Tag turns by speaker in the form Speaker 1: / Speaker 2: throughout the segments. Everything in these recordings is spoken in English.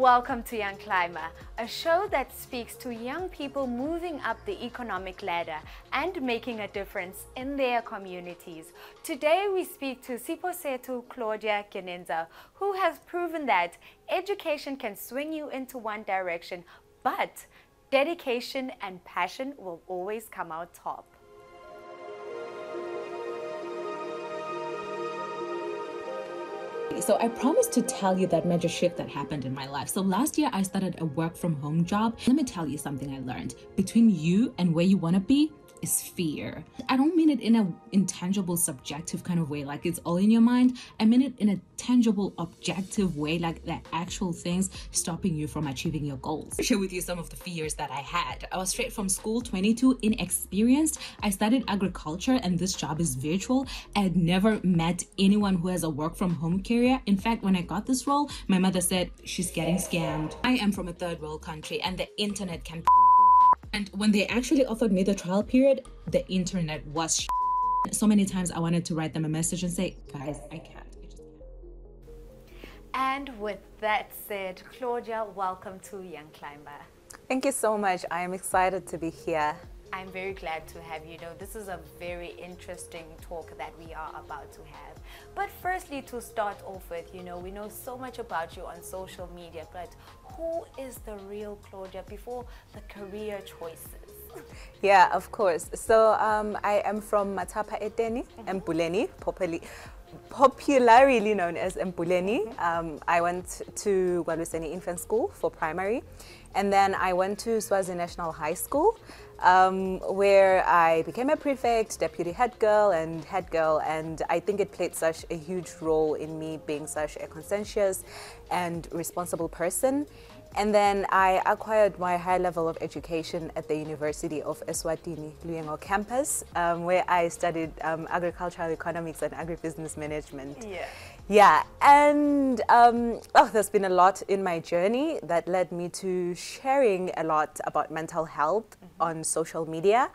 Speaker 1: Welcome to Young Climber, a show that speaks to young people moving up the economic ladder and making a difference in their communities. Today we speak to Siposetu Claudia Ginindza, who has proven that education can swing you into one direction, but dedication and passion will always come out top.
Speaker 2: So I promised to tell you that major shift that happened in my life. So last year I started a work from home job. Let me tell you something I learned. Between you and where you want to be, is fear. I don't mean it in an intangible, subjective kind of way, like it's all in your mind. I mean it in a tangible, objective way, like the actual things stopping you from achieving your goals. I'll share with you some of the fears that I had. I was straight from school, 22, inexperienced. I studied agriculture, and this job is virtual. I had never met anyone who has a work from home career. In fact, when I got this role, my mother said, She's getting scammed. I am from a third world country, and the internet can and when they actually offered me the trial period, the internet was so many times I wanted to write them a message and say, guys, I can't.
Speaker 1: And with that said, Claudia, welcome to Young Climber.
Speaker 3: Thank you so much. I am excited to be here.
Speaker 1: I'm very glad to have you. know, this is a very interesting talk that we are about to have. But firstly, to start off with, you know, we know so much about you on social media, but who is the real Claudia before the career choices?
Speaker 3: Yeah, of course. So um, I am from Matapa Eteni, mm -hmm. popularly, popularly known as Mpuleni. Um, I went to Kwaluseni Infant School for primary, and then I went to Swazi National High School um, where I became a prefect, deputy head girl, and head girl. And I think it played such a huge role in me being such a conscientious and responsible person. And then I acquired my high level of education at the University of Eswatini, Luyengo campus, um, where I studied um, agricultural economics and agribusiness management.
Speaker 1: Yeah.
Speaker 3: Yeah, and um, oh, there's been a lot in my journey that led me to sharing a lot about mental health mm -hmm. on social media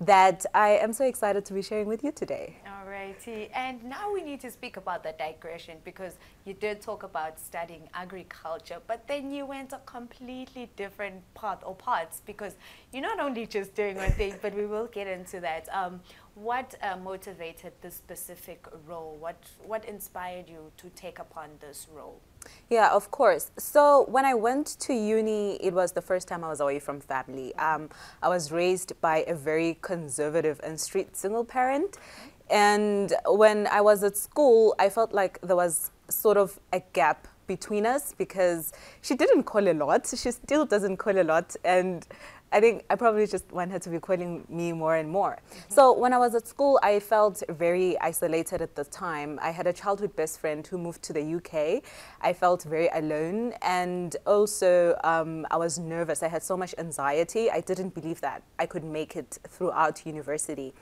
Speaker 3: that I am so excited to be sharing with you today.
Speaker 1: Alrighty, and now we need to speak about the digression because you did talk about studying agriculture, but then you went a completely different path or paths because you're not only just doing one thing, but we will get into that. Um, what uh, motivated this specific role? What, what inspired you to take upon this role?
Speaker 3: Yeah, of course. So when I went to uni, it was the first time I was away from family. Um, I was raised by a very conservative and strict single parent. And when I was at school, I felt like there was sort of a gap between us because she didn't call a lot. She still doesn't call a lot. And I think I probably just want her to be calling me more and more. Mm -hmm. So when I was at school, I felt very isolated at the time. I had a childhood best friend who moved to the UK. I felt very alone, and also um, I was nervous. I had so much anxiety. I didn't believe that I could make it throughout university.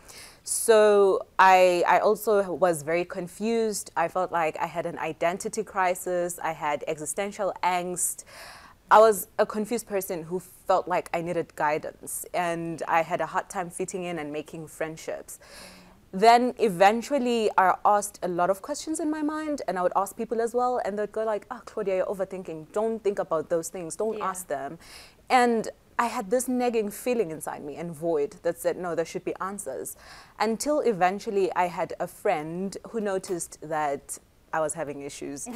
Speaker 3: So I, I also was very confused. I felt like I had an identity crisis. I had existential angst. I was a confused person who felt like I needed guidance and I had a hard time fitting in and making friendships. Then eventually I asked a lot of questions in my mind and I would ask people as well and they'd go like, oh, Claudia, you're overthinking. Don't think about those things. Don't yeah. ask them. And I had this nagging feeling inside me and void that said, no, there should be answers. Until eventually I had a friend who noticed that I was having issues.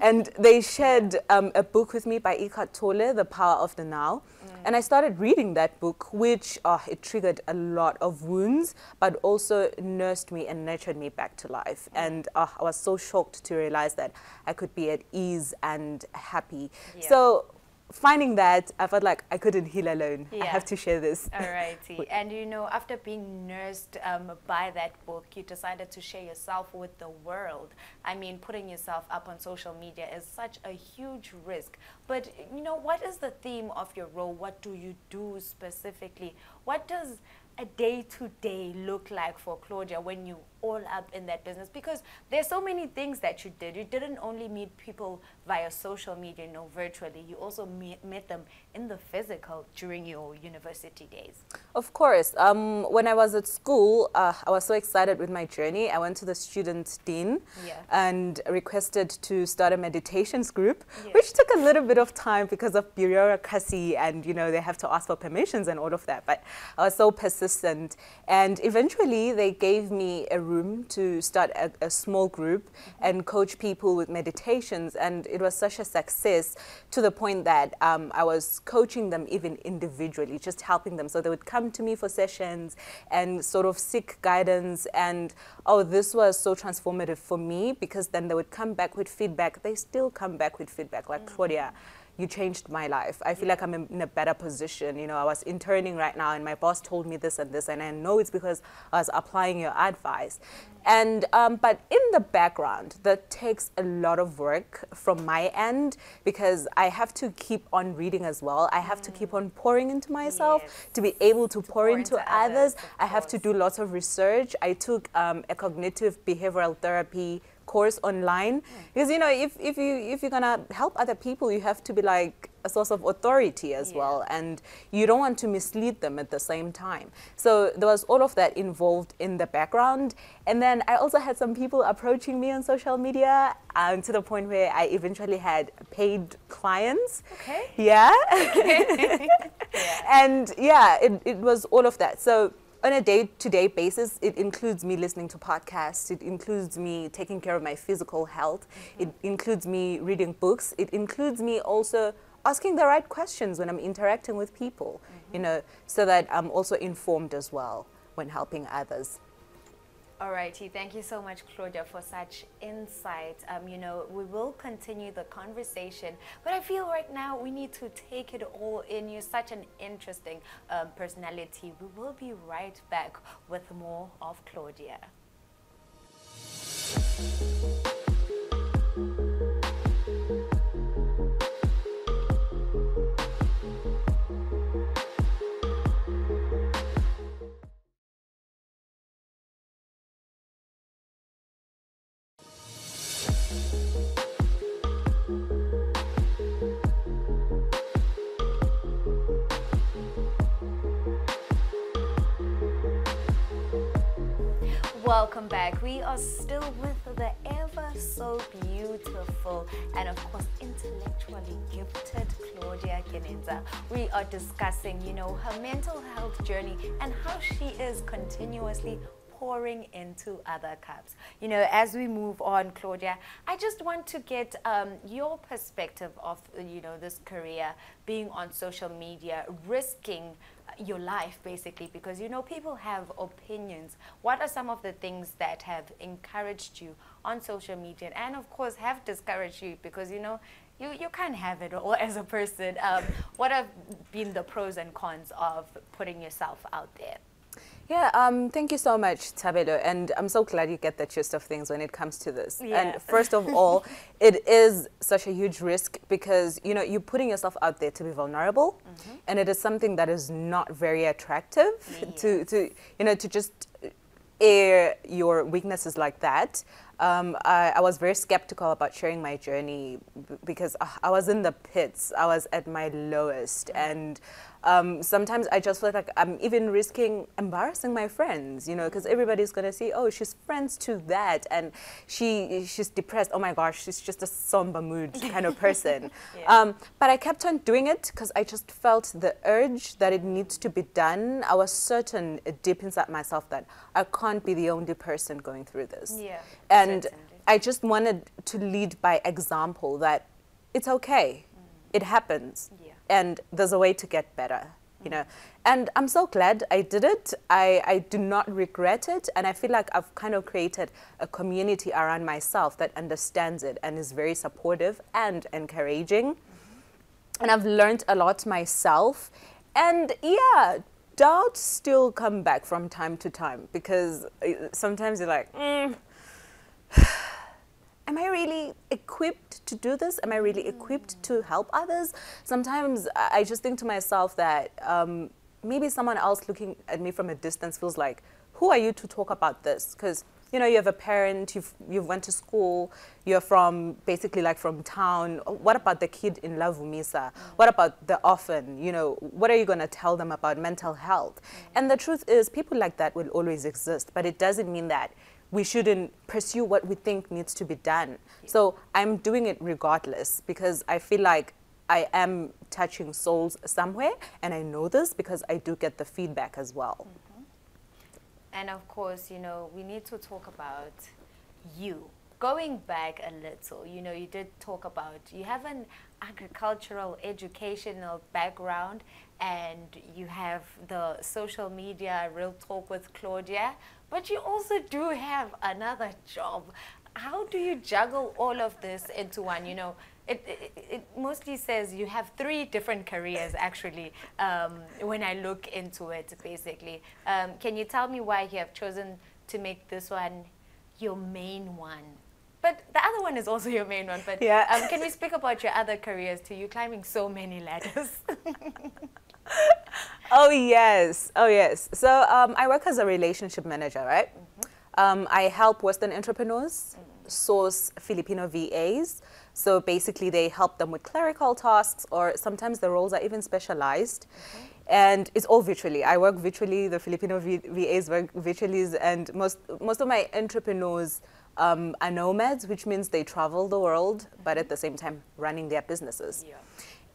Speaker 3: and they shared um, a book with me by Eckhart Tolle, The Power of the Now. Mm. And I started reading that book, which uh, it triggered a lot of wounds, but also nursed me and nurtured me back to life. Mm. And uh, I was so shocked to realize that I could be at ease and happy. Yeah. So finding that, I felt like I couldn't heal alone. Yeah. I have to share this.
Speaker 1: All righty. and you know, after being nursed um, by that book, you decided to share yourself with the world. I mean, putting yourself up on social media is such a huge risk. But, you know, what is the theme of your role? What do you do specifically? What does a day to day look like for Claudia when you all up in that business? Because there's so many things that you did. You didn't only meet people via social media, you know, virtually. You also meet, met them in the physical during your university days.
Speaker 3: Of course. Um, when I was at school, uh, I was so excited with my journey. I went to the student dean yeah. and requested to start a meditations group, yeah. which took a little bit of time because of bureaucracy and, you know, they have to ask for permissions and all of that. But I was so persistent. And eventually they gave me a room room to start a, a small group mm -hmm. and coach people with meditations. And it was such a success to the point that um, I was coaching them even individually, just helping them. So they would come to me for sessions and sort of seek guidance. And oh, this was so transformative for me because then they would come back with feedback. They still come back with feedback, like mm -hmm. Claudia you changed my life. I feel like I'm in a better position. You know, I was interning right now and my boss told me this and this and I know it's because I was applying your advice. And, um, but in the background, that takes a lot of work from my end because I have to keep on reading as well. I have mm. to keep on pouring into myself yes. to be able to, to pour, pour, into, into others. others I have to do lots of research. I took um, a cognitive behavioral therapy course online. Because you know if, if you if you're gonna help other people you have to be like a source of authority as yeah. well and you don't want to mislead them at the same time. So there was all of that involved in the background. And then i also had some people approaching me on social media um, to the point where i eventually had paid clients.
Speaker 1: Okay.
Speaker 3: Yeah, yeah. and yeah it, it was all of that. So on a day-to-day basis, it includes me listening to podcasts. It includes me taking care of my physical health. Mm -hmm. It includes me reading books. It includes me also asking the right questions when I'm interacting with people, mm -hmm. you know, so that I'm also informed as well when helping others.
Speaker 1: Alrighty, thank you so much, Claudia, for such insight. Um, you know, we will continue the conversation, but I feel right now we need to take it all in. You're such an interesting um, personality. We will be right back with more of Claudia. Welcome back. We are still with the ever so beautiful and of course intellectually gifted Claudia Ginindza. We are discussing, you know, her mental health journey and how she is continuously pouring into other cups. You know, as we move on, Claudia, I just want to get um, your perspective of, you know, this career, being on social media, risking your life basically because you know people have opinions. What are some of the things that have encouraged you on social media and of course have discouraged you? Because you know you, you can't have it all as a person. Um, what have been the pros and cons of putting yourself out there
Speaker 3: yeah, um, thank you so much, Tabelo. And I'm so glad you get the gist of things when it comes to this. Yeah. And first of all, it is such a huge risk because, you know, you're putting yourself out there to be vulnerable. Mm -hmm. And it is something that is not very attractive yeah. to, to, you know, to just air your weaknesses like that. Um, I, I, was very skeptical about sharing my journey because uh, I was in the pits. I was at my lowest. And um, sometimes I just felt like I'm even risking embarrassing my friends, you know, because everybody's going to say, oh, she's friends to that. And she she's depressed. Oh my gosh, she's just a somber mood kind of person. yeah. um, but I kept on doing it because I just felt the urge that it needs to be done. I was certain deep inside myself that I can't be the only person going through this.
Speaker 1: Yeah,
Speaker 3: and
Speaker 1: certainly
Speaker 3: I just wanted to lead by example that it's okay, it happens,
Speaker 1: Yeah.
Speaker 3: and there's a way to get better. You know, and I'm so glad I did it. I, I do not regret it, and I feel like I've kind of created a community around myself that understands it and is very supportive and encouraging and I've learned a lot myself. And yeah, doubts still come back from time to time because uh, sometimes you're like, mm, am I really equipped to do this? Am I really equipped to help others? Sometimes I just think to myself that um, maybe someone else looking at me from a distance feels like, who are you to talk about this? Because you know, you have a parent, you've, you've went to school, you're from basically like from town. What about the kid in Lavumisa? What about the orphan? You know, what are you going to tell them about mental health? And the truth is, people like that will always exist, but it doesn't mean that we shouldn't pursue what we think needs to be done. So I'm doing it regardless because I feel like I am touching souls somewhere, and I know this because I do get the feedback as well. Mm-hmm.
Speaker 1: And of course, you know, we need to talk about you. Going back a little, you know, you did talk about you have an agricultural educational background and you have the social media real talk with Claudia, but you also do have another job. How do you juggle all of this into one? You know, it, it, it mostly says you have three different careers actually um, when I look into it basically. Um, can you tell me why you have chosen to make this one your main one? But the other one is also your main one. But
Speaker 3: Yeah.
Speaker 1: um, can we speak about your other careers too? You're climbing so many ladders.
Speaker 3: Oh yes, oh yes. So um, I work as a relationship manager, right? Um, I help Western entrepreneurs source Filipino VAs. So basically, they help them with clerical tasks, or sometimes the roles are even specialized. And it's all virtually. I work virtually. The Filipino v- VAs work virtually, and most most of my entrepreneurs um, are nomads, which means they travel the world, but at the same time running their businesses.
Speaker 1: Yeah.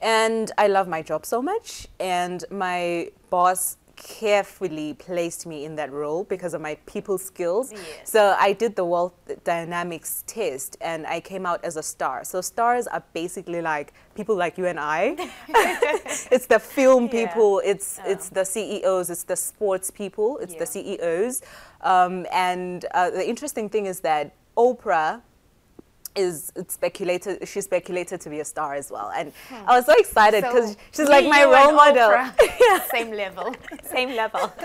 Speaker 3: And I love my job so much. And my boss carefully placed me in that role because of my people skills.
Speaker 1: Yes.
Speaker 3: So I did the wealth dynamics test and I came out as a star. So stars are basically like people like you and I. it's the film
Speaker 1: Yeah.
Speaker 3: people, it's
Speaker 1: Oh.
Speaker 3: it's the CEOs, it's the sports people, it's the CEOs. Um, and uh, the interesting thing is that Oprah is speculated she speculated to be a star as well. And i was so excited because
Speaker 1: So
Speaker 3: she's like my role model.
Speaker 1: Oprah, Same level.
Speaker 3: same level.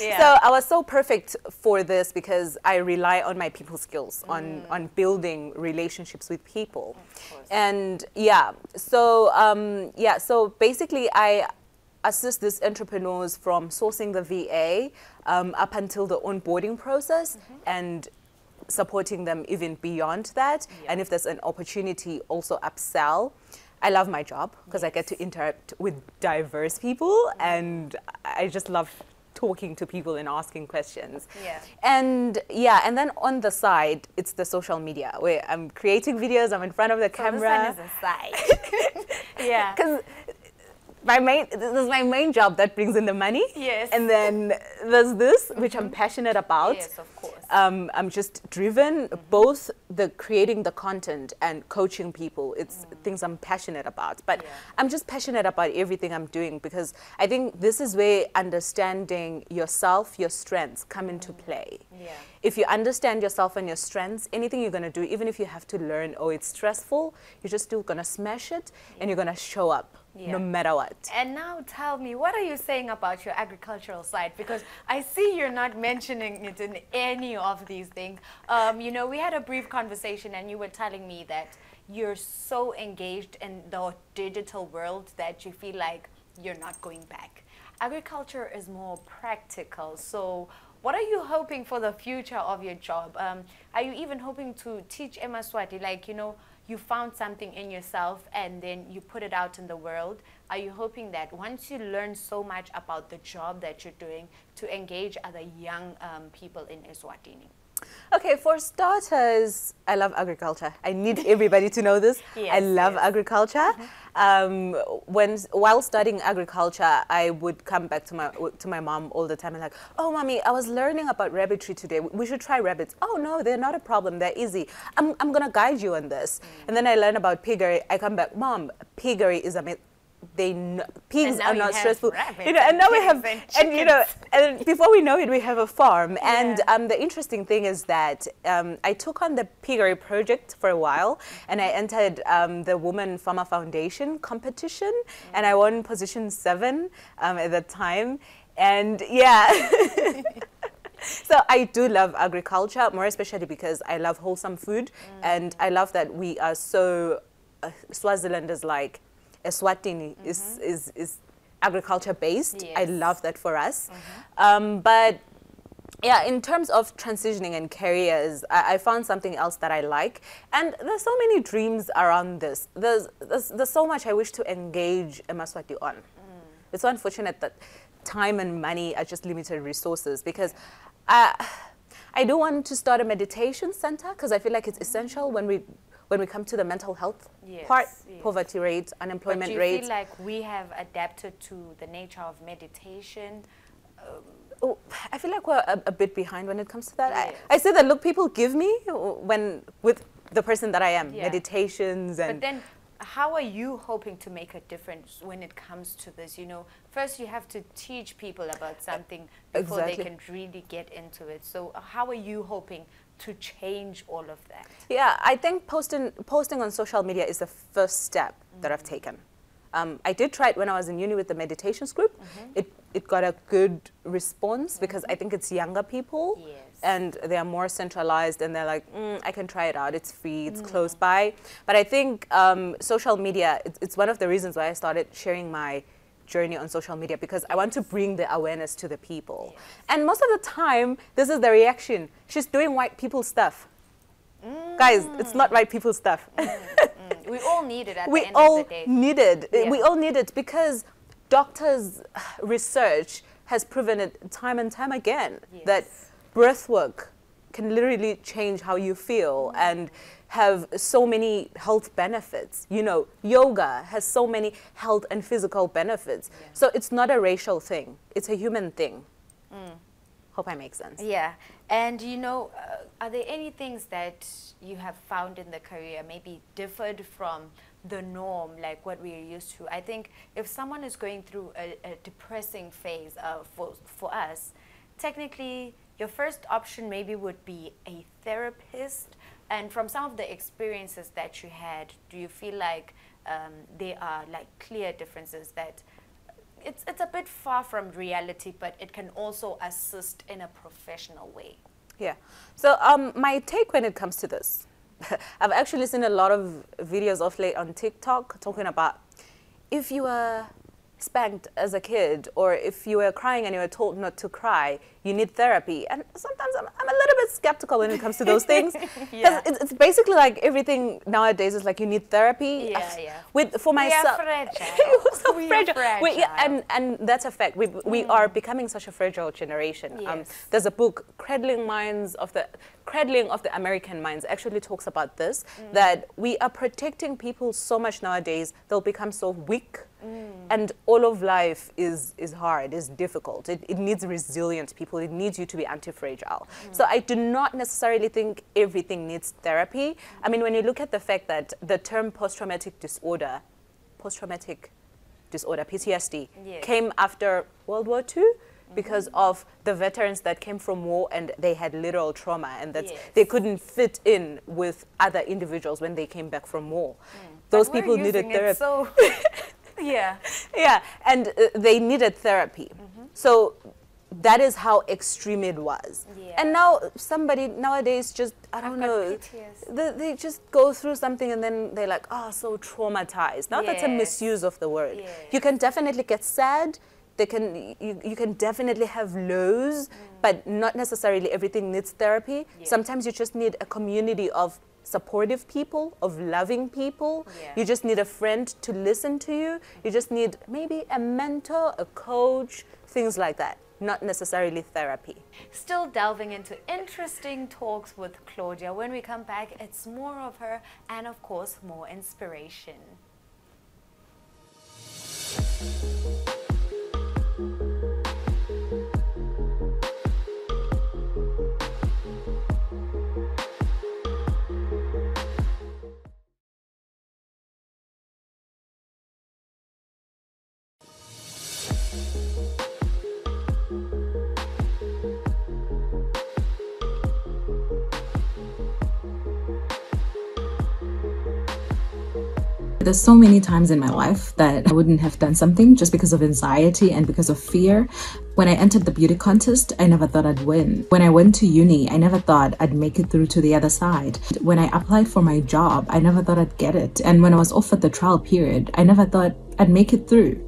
Speaker 1: Yeah.
Speaker 3: so i was so perfect for this because i rely on my people skills on on building relationships with people. And yeah so um, yeah so basically i assist these entrepreneurs from sourcing the va um, up until the onboarding process and supporting them even beyond that
Speaker 1: Yeah.
Speaker 3: and if there's an opportunity also upsell i love my job because i get to interact with diverse people and i just love talking to people and asking questions
Speaker 1: Yeah.
Speaker 3: and yeah and then on the side it's the social media where i'm creating videos i'm in front of the
Speaker 1: So
Speaker 3: camera
Speaker 1: one is a side. yeah.
Speaker 3: because my main this is my main job that brings in the money
Speaker 1: Yes.
Speaker 3: and then there's this which i'm passionate about
Speaker 1: Yes.
Speaker 3: Um, I'm just driven both the creating the content and coaching people. It's things I'm passionate about. But
Speaker 1: Yeah.
Speaker 3: I'm just passionate about everything I'm doing because I think this is where understanding yourself, your strengths come into play.
Speaker 1: Yeah.
Speaker 3: If you understand yourself and your strengths, anything you're going to do, even if you have to learn, oh, it's stressful, you're just still going to smash it and you're going to show up
Speaker 1: Yeah.
Speaker 3: no matter what.
Speaker 1: And now tell me, what are you saying about your agricultural side? Because I see you're not mentioning it in any of these things. Um, you know, we had a brief conversation and you were telling me that you're so engaged in the digital world that you feel like you're not going back. Agriculture is more practical. So, what are you hoping for the future of your job? Um, are you even hoping to teach Emaswati? Like, you know, you found something in yourself and then you put it out in the world. Are you hoping that once you learn so much about the job that you're doing, to engage other young um, people in Eswatini?
Speaker 3: Okay, for starters, I love agriculture. I need everybody to know this. I love
Speaker 1: yes.
Speaker 3: agriculture. Um, when while studying agriculture, I would come back to my to my mom all the time and like, oh, mommy, I was learning about rabbitry today. We should try rabbits. Oh no, they're not a problem. They're easy. I'm I'm gonna guide you on this.
Speaker 1: Mm.
Speaker 3: And then I learn about piggery. I come back, mom. Piggery is amazing. They kn- pigs are not stressful. You know, and now we have
Speaker 1: and
Speaker 3: and you know and before we know it, we have a farm. And um, the interesting thing is that um, I took on the piggery project for a while, and I entered um, the Woman Farmer Foundation competition, and I won position seven um, at the time. And yeah. So I do love agriculture, more especially because I love wholesome food, and I love that we are so. Uh, Swaziland is like, Eswatini is, mm-hmm. is is agriculture based. I love that for us, mm-hmm. um, but yeah, in terms of transitioning and careers, I, I found something else that I like, and there's so many dreams around this. There's there's, there's so much I wish to engage Emaswati on. Mm. It's so unfortunate that time and money are just limited resources because I, I do want to start a meditation center because I feel like it's mm-hmm. essential when we when we come to the mental health
Speaker 1: Yes,
Speaker 3: part,
Speaker 1: yes.
Speaker 3: poverty rates, unemployment
Speaker 1: do you
Speaker 3: rates.
Speaker 1: feel like we have adapted to the nature of meditation?
Speaker 3: Oh, I feel like we're a, a bit behind when it comes to that.
Speaker 1: Yes.
Speaker 3: I, I say that look, people give me when with the person that I am,
Speaker 1: Yeah.
Speaker 3: meditations and
Speaker 1: But then, how are you hoping to make a difference when it comes to this? You know, first you have to teach people about something before they can really get into it. So, how are you hoping to change all of that?
Speaker 3: Yeah, I think posting posting on social media is the first step that I've taken. Um, I did try it when I was in uni with the meditations group. It it got a good response because I think it's younger people
Speaker 1: Yes.
Speaker 3: and they are more centralized and they're like, mm, I can try it out. It's free. It's close by. But I think um, social media. It's, it's one of the reasons why I started sharing my journey on social media because I want to bring the awareness to the people. And most of the time, this is the reaction. She's doing white people stuff. Guys, it's not white people stuff.
Speaker 1: Mm, we all need it at
Speaker 3: we
Speaker 1: the end
Speaker 3: all
Speaker 1: of the day.
Speaker 3: need it.
Speaker 1: Yeah.
Speaker 3: We all need it because doctors' research has proven it time and time again that
Speaker 1: Yes.
Speaker 3: breath work can literally change how you feel and have so many health benefits. You know, yoga has so many health and physical benefits.
Speaker 1: Yeah.
Speaker 3: So it's not a racial thing, it's a human thing.
Speaker 1: Mm.
Speaker 3: Hope I make sense.
Speaker 1: Yeah, and you know, uh, are there any things that you have found in the career maybe differed from the norm, like what we are used to? I think if someone is going through a, a depressing phase uh, for for us, technically your first option maybe would be a therapist. And from some of the experiences that you had, do you feel like um, there are like clear differences that it's, it's a bit far from reality, but it can also assist in a professional way.
Speaker 3: Yeah. So um, my take when it comes to this, I've actually seen a lot of videos of late on TikTok talking about if you were spanked as a kid or if you were crying and you were told not to cry, you need therapy. And sometimes I'm, I'm a little bit skeptical when it comes to those things. Because
Speaker 1: Yeah.
Speaker 3: it's, it's basically like everything nowadays is like you need therapy.
Speaker 1: Yeah, yeah.
Speaker 3: With, for
Speaker 1: We are
Speaker 3: myself.
Speaker 1: fragile.
Speaker 3: So
Speaker 1: We are
Speaker 3: fragile. We- yeah, and, and that's a fact. We, we mm. are becoming such a fragile generation. Um, there's a book, Cradling Minds of the Coddling of the American Minds, actually talks about this. Mm. That we are protecting people so much nowadays, they'll become so weak, mm. and all of life is is hard, is difficult. It, it needs resilient people. It needs you to be anti-fragile. So I do not necessarily think everything needs therapy. I mean, when you look at the fact that the term post-traumatic disorder, post-traumatic disorder, PTSD,
Speaker 1: Yes.
Speaker 3: came after World War II because of the veterans that came from war and they had literal trauma and that
Speaker 1: Yes.
Speaker 3: they couldn't fit in with other individuals when they came back from war. Those
Speaker 1: But we're
Speaker 3: people needed therapy.
Speaker 1: So, yeah.
Speaker 3: yeah, and uh, they needed therapy. So that is how extreme it was.
Speaker 1: Yeah.
Speaker 3: And now somebody nowadays just I don't know. They, they just go through something and then they're like, oh, so traumatized. Now that's a misuse of the word.
Speaker 1: Yes.
Speaker 3: You can definitely get sad. They can you, you can definitely have lows, but not necessarily everything needs therapy.
Speaker 1: Mm.
Speaker 3: Sometimes you just need a community of supportive people, of loving people.
Speaker 1: Yeah.
Speaker 3: You just need a friend to listen to you. You just need maybe a mentor, a coach, things like that. Not necessarily therapy.
Speaker 1: Still delving into interesting talks with Claudia. When we come back, it's more of her and, of course, more inspiration.
Speaker 2: There's so many times in my life that I wouldn't have done something just because of anxiety and because of fear. When I entered the beauty contest, I never thought I'd win. When I went to uni, I never thought I'd make it through to the other side. When I applied for my job, I never thought I'd get it. And when I was offered the trial period, I never thought I'd make it through.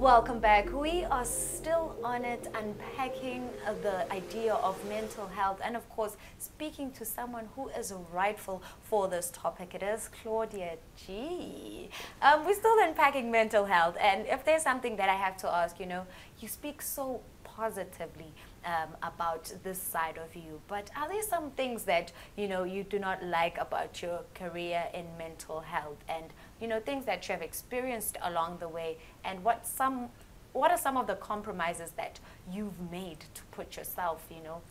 Speaker 1: Welcome back. We are still on it, unpacking the idea of mental health, and of course, speaking to someone who is rightful for this topic. It is Claudia G. Um, we're still unpacking mental health, and if there's something that I have to ask, you know, you speak so positively um, about this side of you. But are there some things that you know you do not like about your career in mental health, and you know things that you have experienced along the way, and what some what are some of the compromises that you've made to put yourself, you know,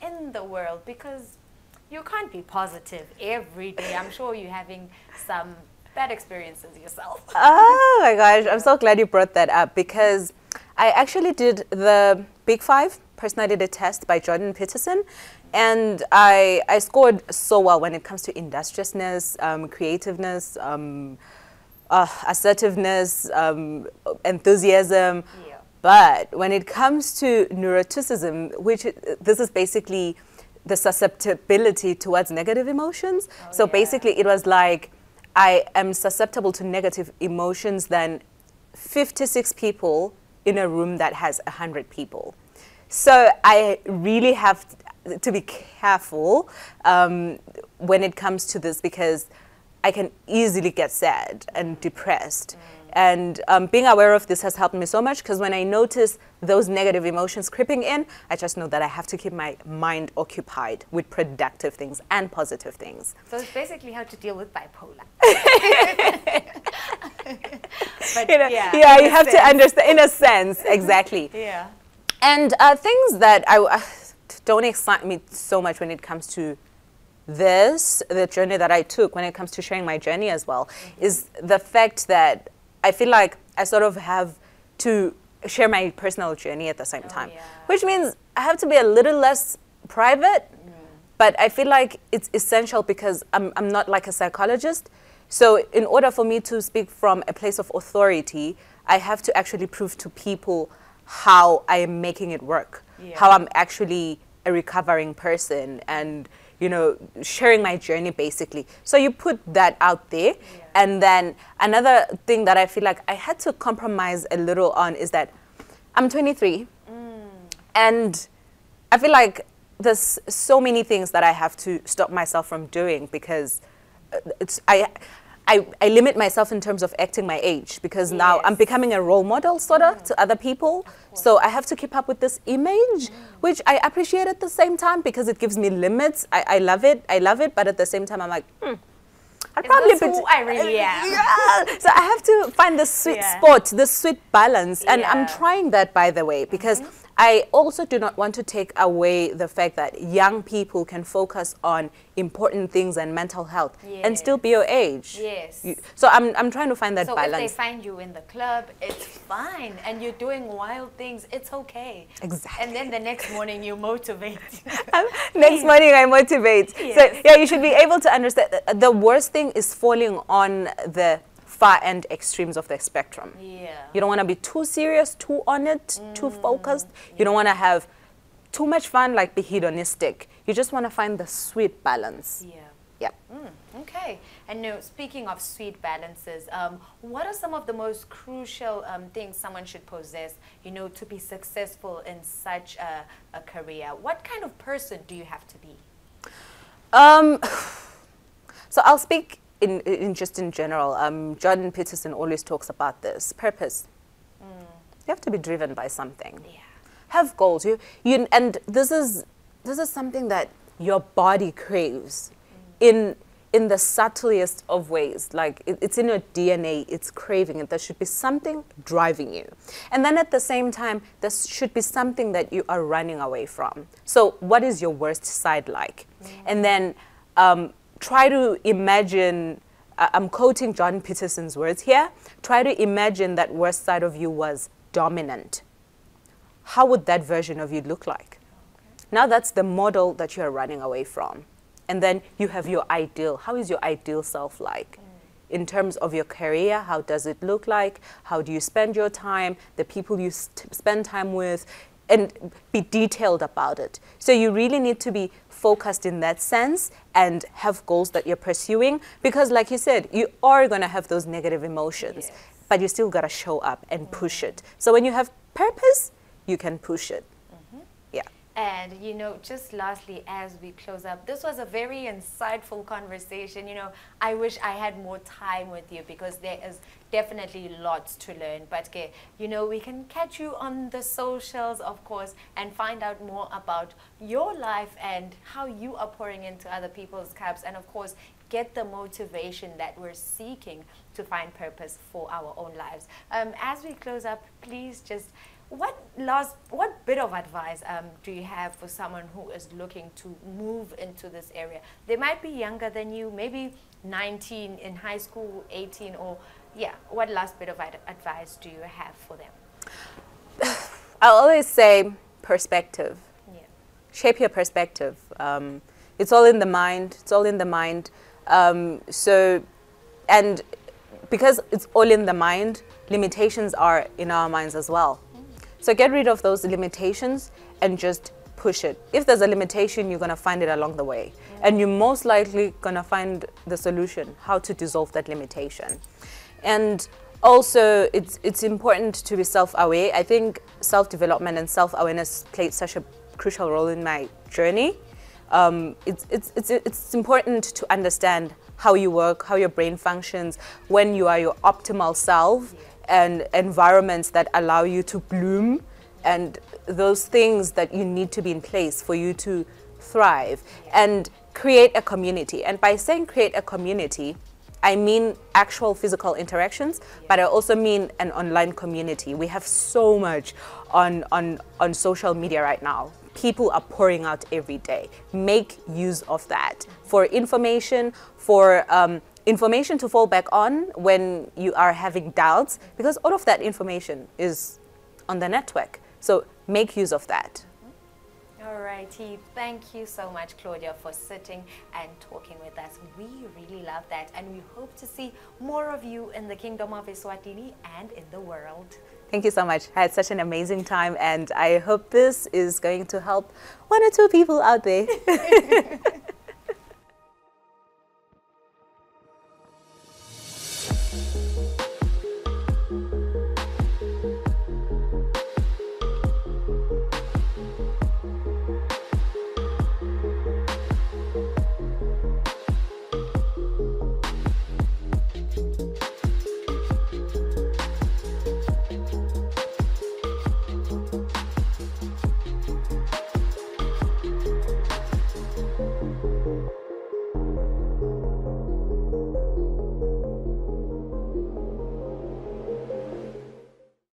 Speaker 1: in the world because you can't be positive every day. I'm sure you're having some bad experiences yourself.
Speaker 3: oh my gosh, I'm so glad you brought that up because I actually did the Big Five personality test by Jordan Peterson. And I, I scored so well when it comes to industriousness, um, creativeness, um, uh, assertiveness, um, enthusiasm. Yeah. But when it comes to neuroticism, which this is basically the susceptibility towards negative emotions. Oh, so yeah. basically, it was like I am susceptible to negative emotions than 56 people in a room that has 100 people. So I really have to be careful um, when it comes to this because I can easily get sad and depressed. Mm. And um, being aware of this has helped me so much because when I notice those negative emotions creeping in, I just know that I have to keep my mind occupied with productive things and positive things.
Speaker 1: So it's basically how to deal with bipolar.
Speaker 3: but you know, yeah, yeah you have sense. to understand, in a sense, exactly.
Speaker 1: yeah.
Speaker 3: And uh, things that I uh, don't excite me so much when it comes to this, the journey that I took, when it comes to sharing my journey as well, mm-hmm. is the fact that I feel like I sort of have to share my personal journey at the same oh, time, yeah. which means I have to be a little less private. Mm. But I feel like it's essential because I'm, I'm not like a psychologist. So, in order for me to speak from a place of authority, I have to actually prove to people how I am making it work, yeah. how I'm actually a recovering person, and you know, sharing my journey basically. So you put that out there. Yeah. And then another thing that I feel like I had to compromise a little on is that I'm 23 mm. and I feel like there's so many things that I have to stop myself from doing because uh, it's, I, I, I limit myself in terms of acting my age because yes. now I'm becoming a role model sort of to other people. So I have to keep up with this image, which I appreciate at the same time because it gives me limits. I, I love it. I love it. But at the same time, I'm like, hmm.
Speaker 1: I'd probably be who I really am.
Speaker 3: Yeah. so I have to find the sweet yeah. spot, the sweet balance, and. I'm trying that by the way because mm -hmm. I also do not want to take away the fact that young people can focus on important things and mental health yes. and still be your age.
Speaker 1: Yes. You,
Speaker 3: so I'm, I'm trying to find that
Speaker 1: so
Speaker 3: balance.
Speaker 1: So if they find you in the club, it's fine. And you're doing wild things, it's okay.
Speaker 3: Exactly.
Speaker 1: And then the next morning you motivate.
Speaker 3: Um, next morning I motivate. Yes. So yeah, you should be able to understand. The worst thing is falling on the far end extremes of the spectrum.
Speaker 1: Yeah.
Speaker 3: You don't want to be too serious, too on it, mm. too focused. You yeah. don't want to have too much fun, like be hedonistic. You just want to find the sweet balance.
Speaker 1: Yeah.
Speaker 3: Yeah.
Speaker 1: Mm, okay. And now, speaking of sweet balances, um, what are some of the most crucial um, things someone should possess, you know, to be successful in such a, a career? What kind of person do you have to be?
Speaker 3: Um, so I'll speak in, in just in general, um, Jordan Peterson always talks about this purpose. Mm. You have to be driven by something.
Speaker 1: Yeah.
Speaker 3: have goals. You, you, and this is, this is something that your body craves in, in the subtlest of ways. Like it, it's in your DNA, it's craving it. There should be something driving you. And then at the same time, there should be something that you are running away from. So, what is your worst side like? And then um, try to imagine. Uh, I'm quoting Jordan Peterson's words here. Try to imagine that worst side of you was dominant how would that version of you look like? Now that's the model that you're running away from. And then you have your ideal. How is your ideal self like? Mm. In terms of your career, how does it look like? How do you spend your time? The people you spend time with? And be detailed about it. So you really need to be focused in that sense and have goals that you're pursuing. Because, like you said, you are going to have those negative emotions, yes. but you still got to show up and push it. So when you have purpose, you can push it.
Speaker 1: And, you know, just lastly, as we close up, this was a very insightful conversation. You know, I wish I had more time with you because there is definitely lots to learn. But, okay, you know, we can catch you on the socials, of course, and find out more about your life and how you are pouring into other people's cups. And, of course, get the motivation that we're seeking to find purpose for our own lives. Um, as we close up, please just what last, what bit of advice um, do you have for someone who is looking to move into this area? They might be younger than you, maybe 19 in high school, 18, or yeah. What last bit of ad advice do you have for them?
Speaker 3: I always say perspective. Yeah. Shape your perspective. Um, it's all in the mind. It's all in the mind. Um, so, and because it's all in the mind, limitations are in our minds as well. So get rid of those limitations and just push it. If there's a limitation, you're going to find it along the way. And you're most likely going to find the solution, how to dissolve that limitation. And also, it's, it's important to be self-aware. I think self-development and self-awareness played such a crucial role in my journey. Um, it's, it's, it's, it's important to understand how you work, how your brain functions, when you are your optimal self, and environments that allow you to bloom and those things that you need to be in place for you to thrive and create a community. And by saying create a community, I mean actual physical interactions, but I also mean an online community. We have so much on, on, on social media right now. People are pouring out every day. Make use of that for information, for um, information to fall back on when you are having doubts because all of that information is on the network. So make use of that.
Speaker 1: Alrighty, thank you so much, Claudia, for sitting and talking with us. We really love that, and we hope to see more of you in the Kingdom of Eswatini and in the world.
Speaker 3: Thank you so much. I had such an amazing time, and I hope this is going to help one or two people out there.